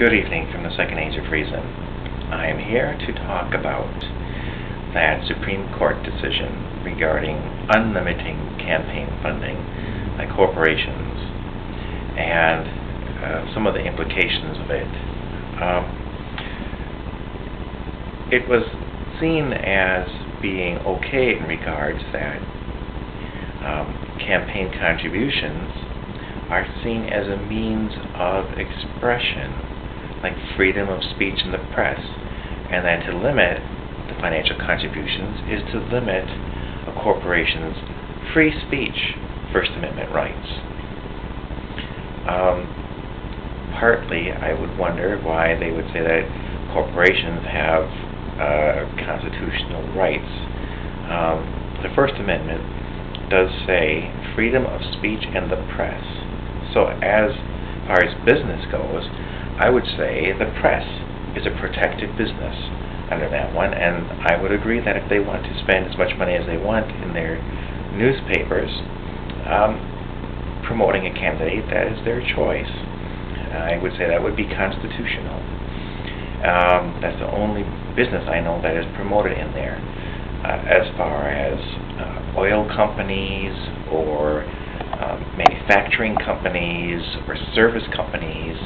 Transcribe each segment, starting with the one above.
Good evening from the Second Age of Reason. I am here to talk about that Supreme Court decision regarding unlimiting campaign funding by corporations and uh, some of the implications of it. Um, it was seen as being okay in regards that um, campaign contributions are seen as a means of expression like freedom of speech in the press, and that to limit the financial contributions is to limit a corporation's free speech First Amendment rights. Um, partly, I would wonder why they would say that corporations have uh, constitutional rights. Um, the First Amendment does say freedom of speech and the press. So as far as business goes, I would say the press is a protected business under that one, and I would agree that if they want to spend as much money as they want in their newspapers um, promoting a candidate, that is their choice. I would say that would be constitutional. Um, that's the only business I know that is promoted in there. Uh, as far as uh, oil companies or um, manufacturing companies or service companies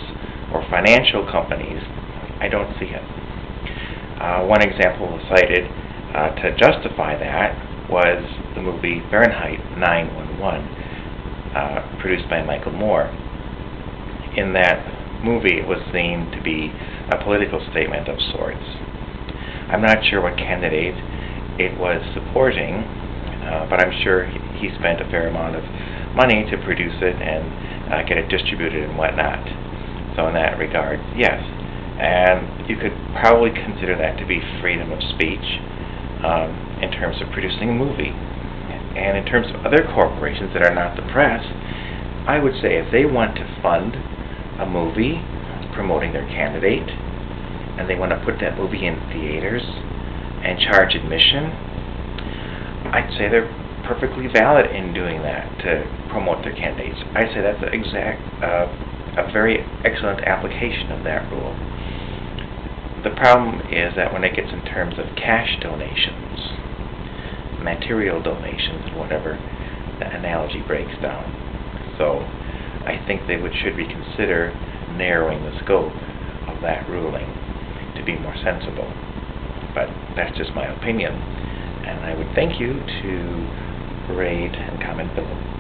or financial companies, I don't see it. Uh, one example cited uh, to justify that was the movie Fahrenheit 911, uh, produced by Michael Moore. In that movie, it was seen to be a political statement of sorts. I'm not sure what candidate it was supporting, uh, but I'm sure he spent a fair amount of money to produce it and uh, get it distributed and whatnot. So in that regard, yes. And you could probably consider that to be freedom of speech um, in terms of producing a movie. And in terms of other corporations that are not the press, I would say if they want to fund a movie promoting their candidate, and they want to put that movie in theaters and charge admission, I'd say they're perfectly valid in doing that to promote their candidates. I'd say that's the exact uh, a very excellent application of that rule. The problem is that when it gets in terms of cash donations, material donations, whatever, the analogy breaks down. So I think they would should reconsider narrowing the scope of that ruling to be more sensible. But that's just my opinion. And I would thank you to rate and comment below.